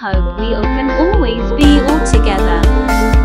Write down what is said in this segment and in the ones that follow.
hope we can always be all together.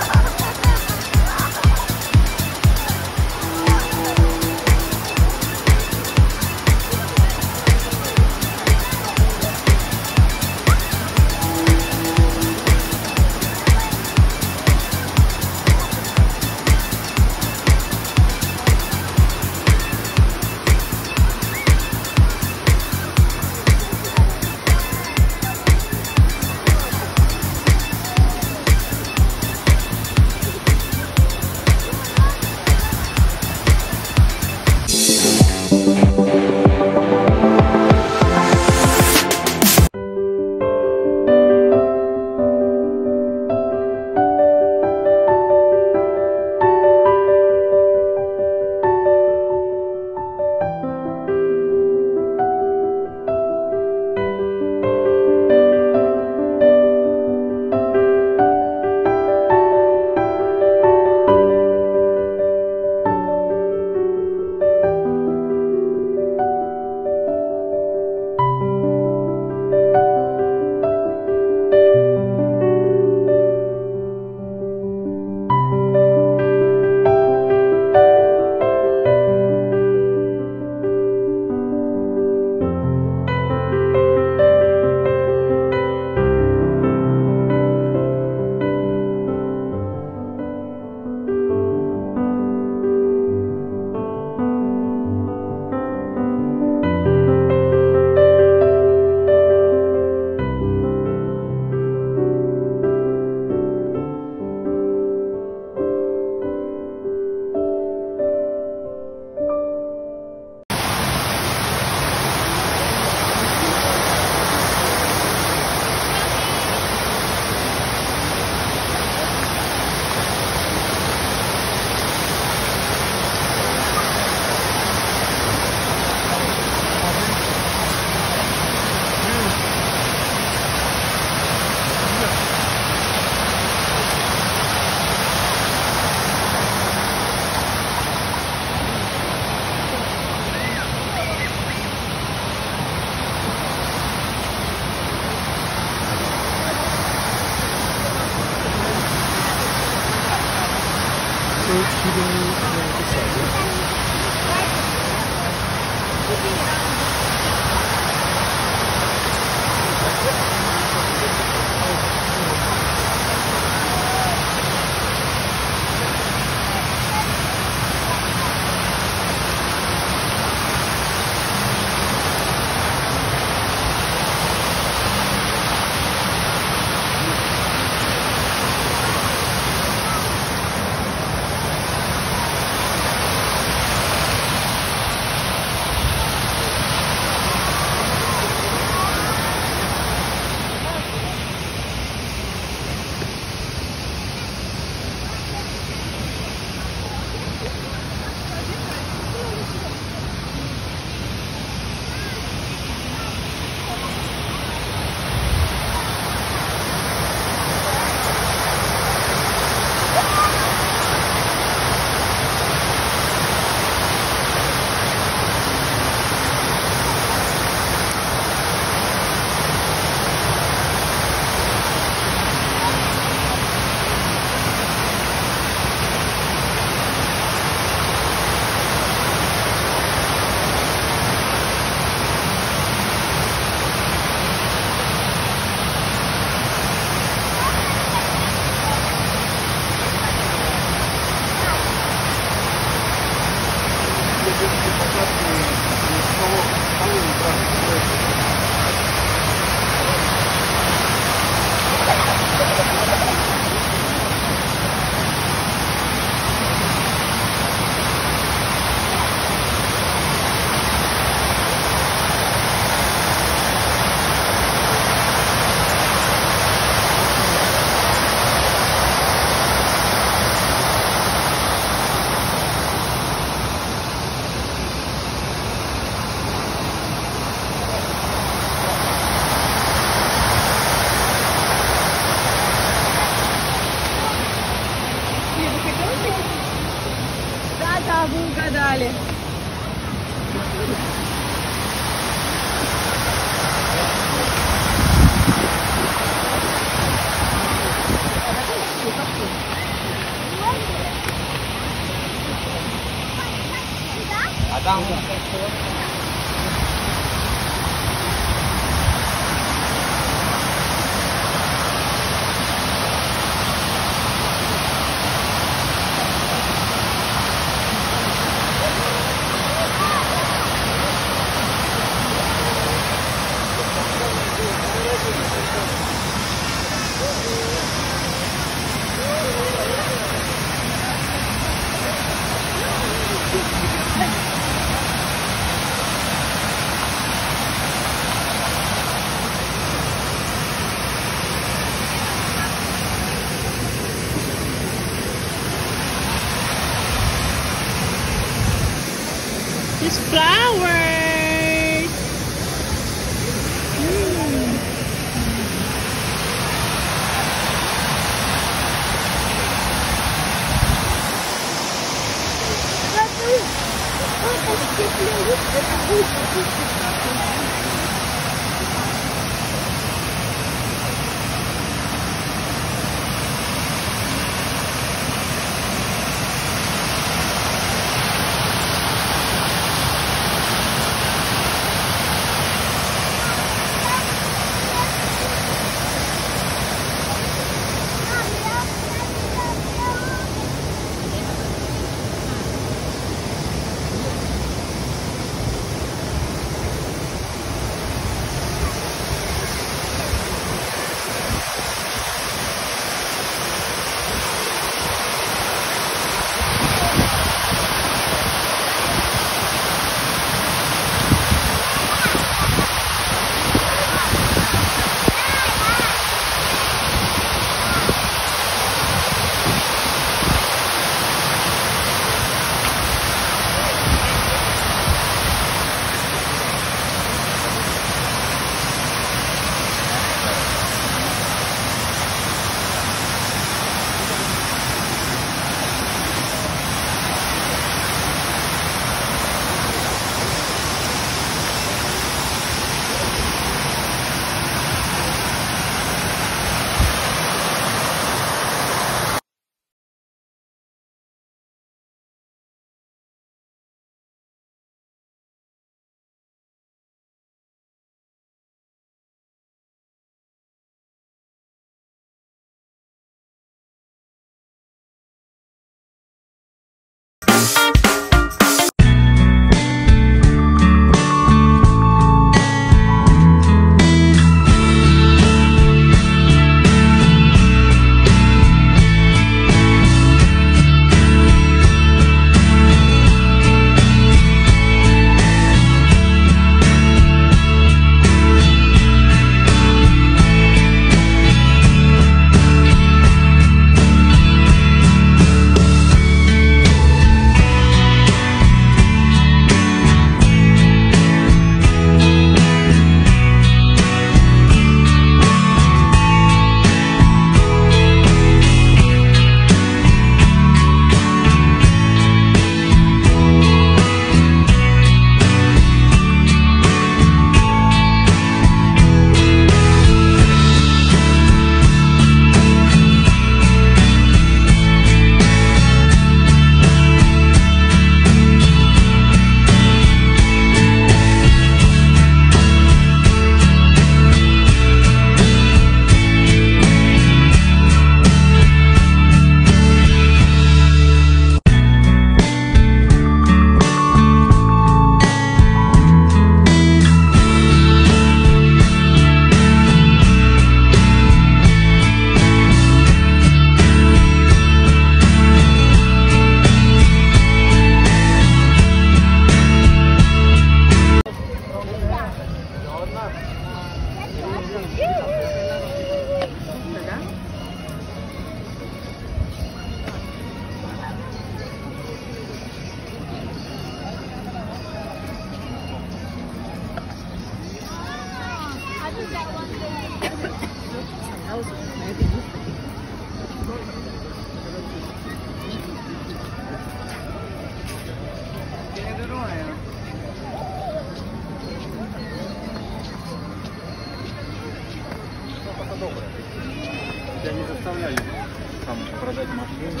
Ивановичу продать машину.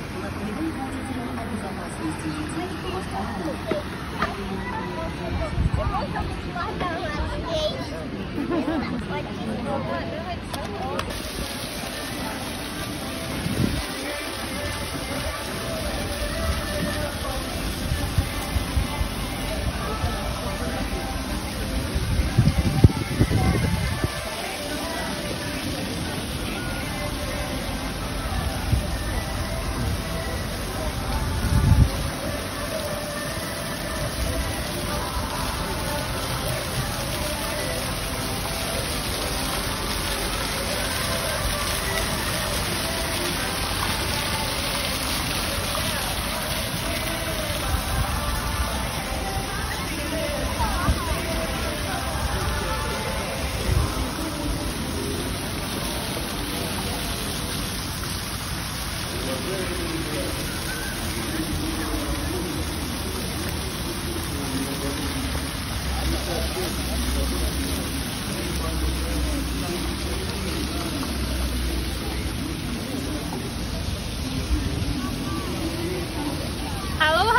日本交通の旅の一日、最高した。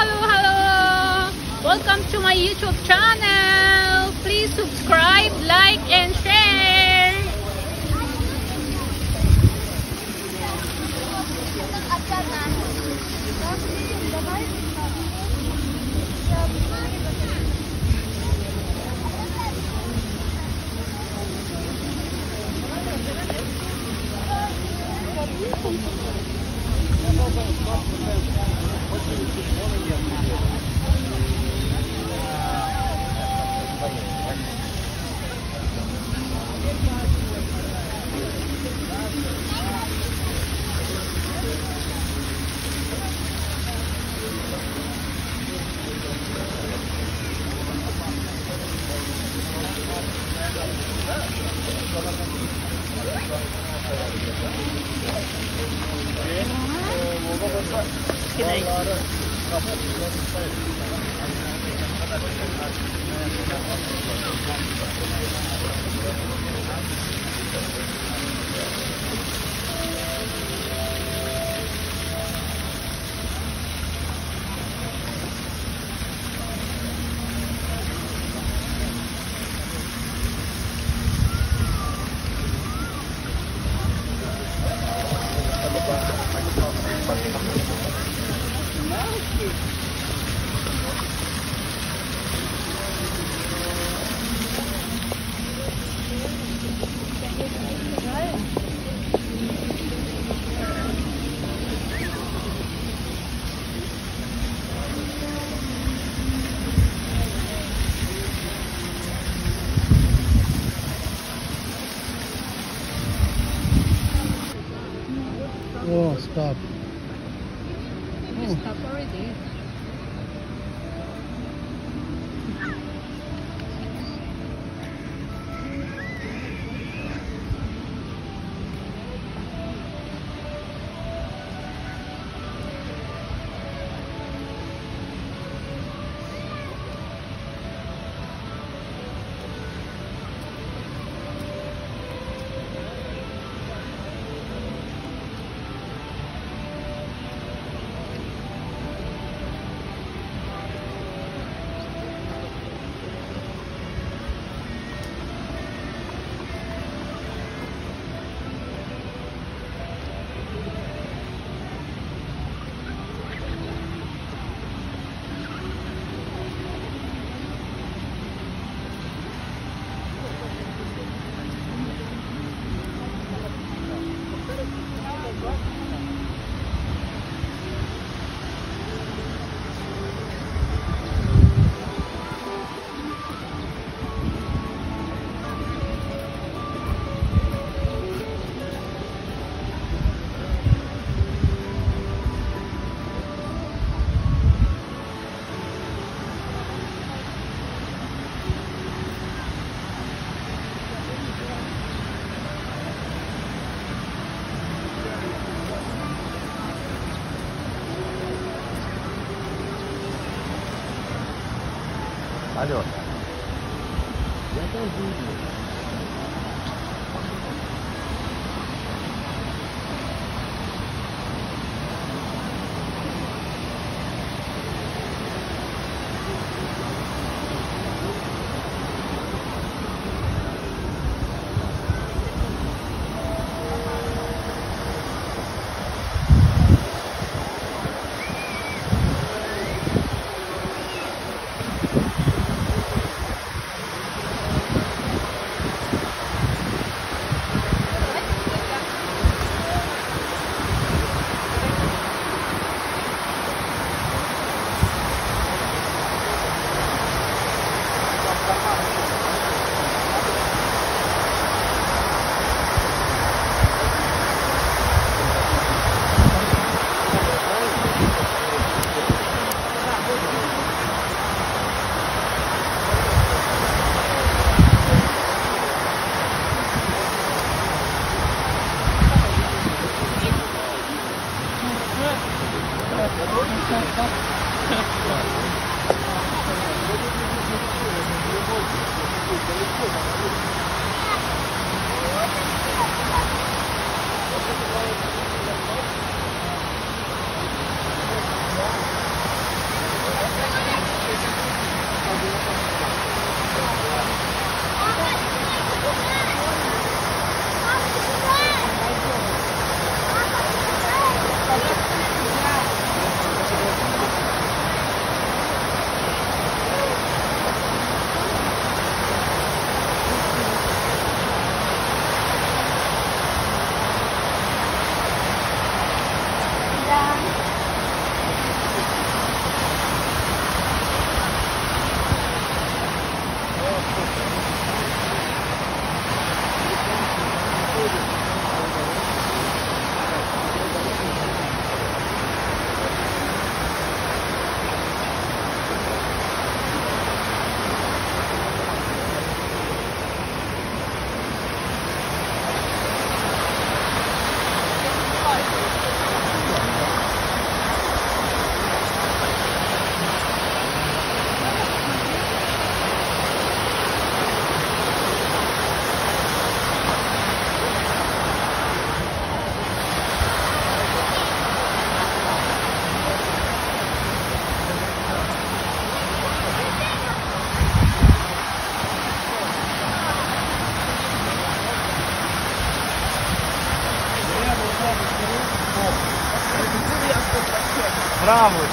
hello hello. Welcome to my youtube channel. Please subscribe like and share. Thank you. What's the one of the Oh, 就。Не,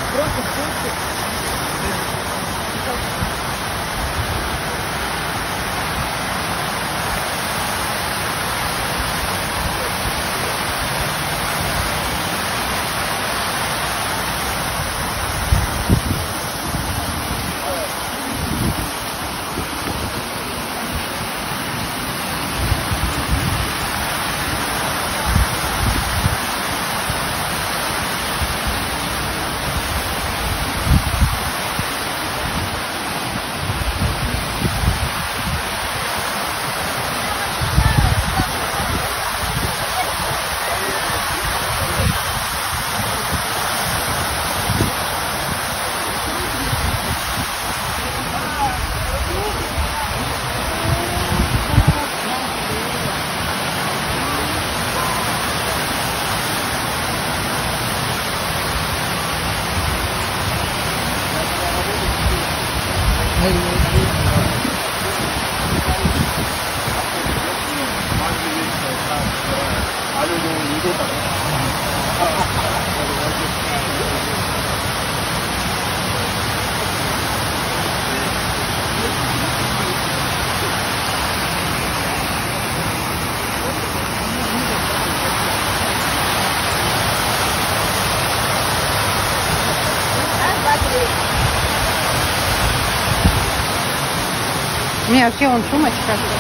вообще вон сумочка.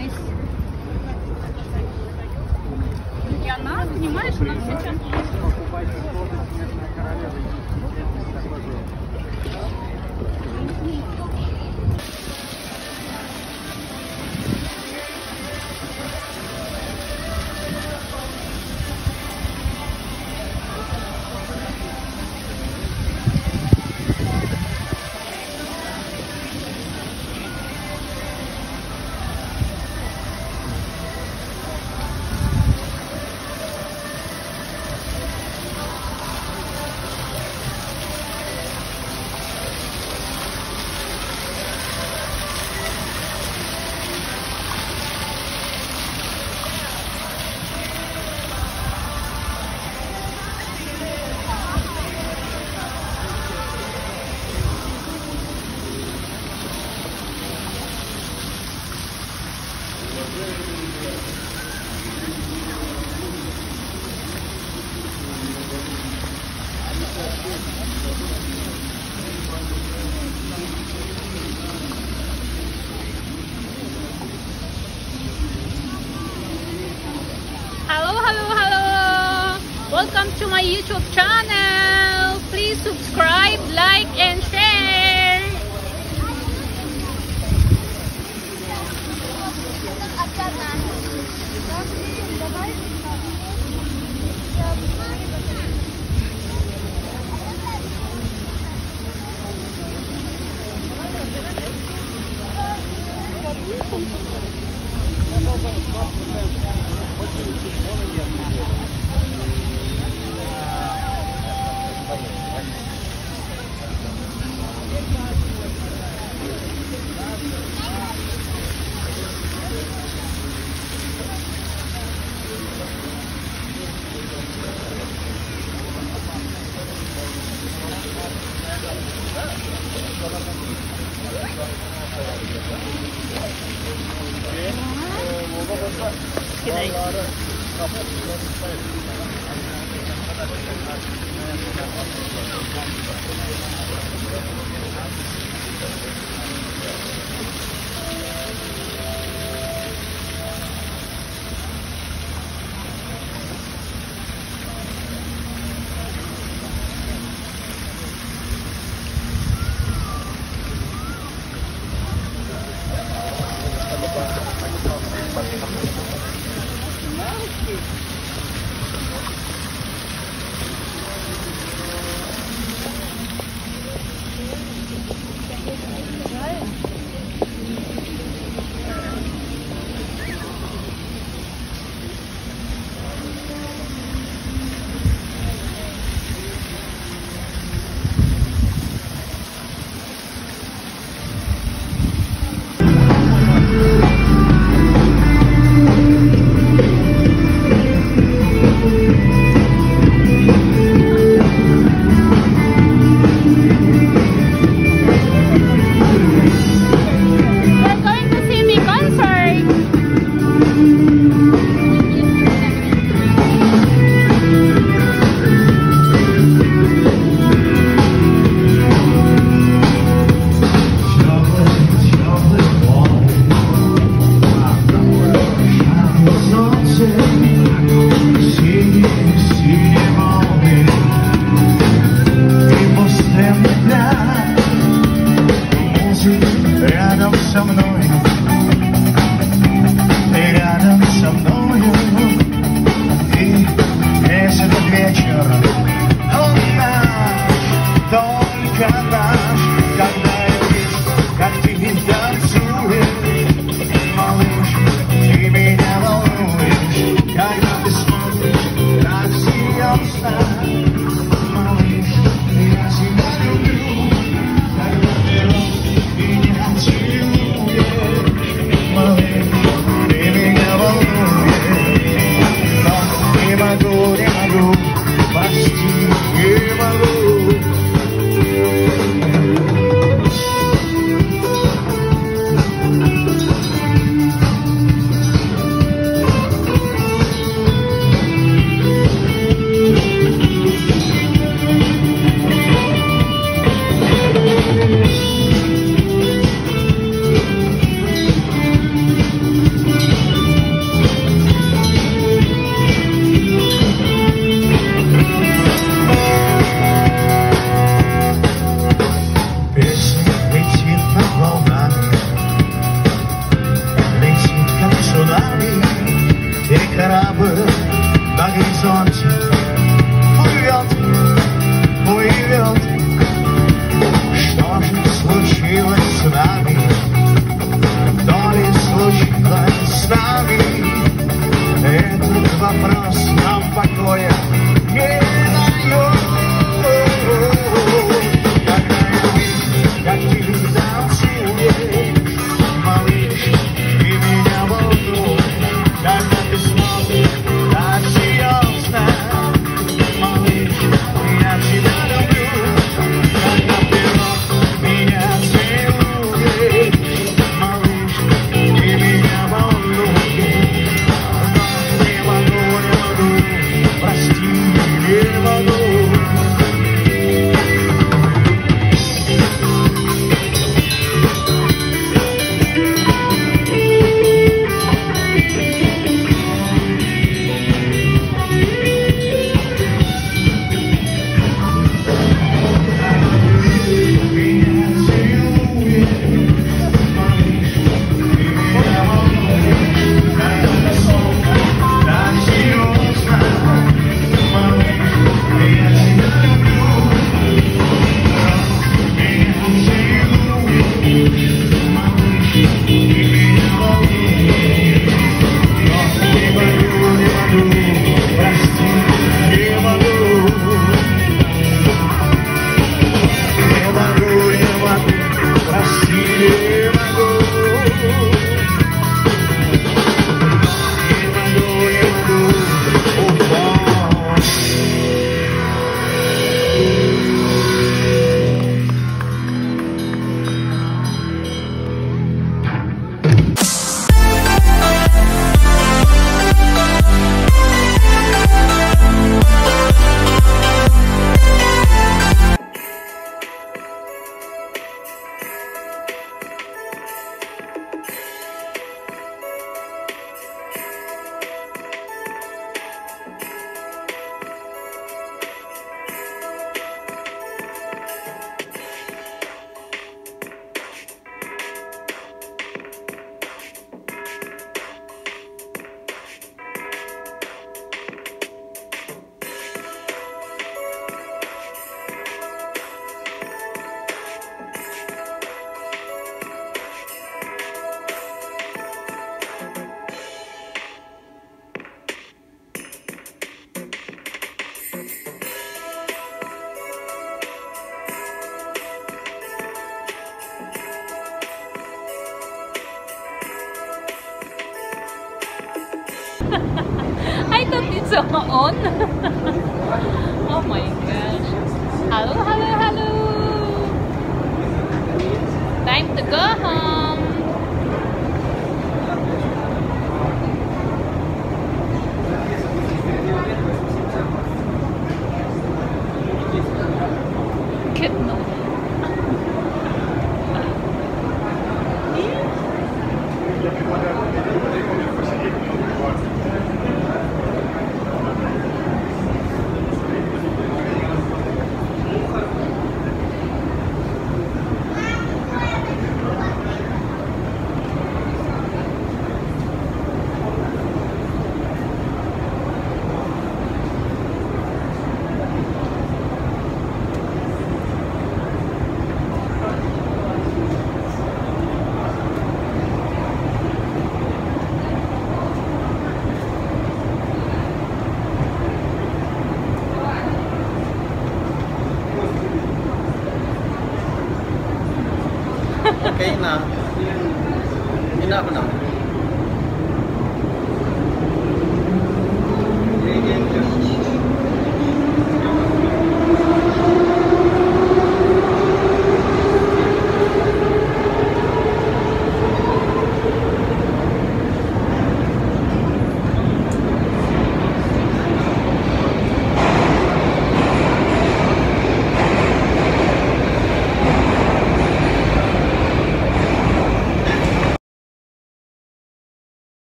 Nice. И она, понимаешь, она сейчас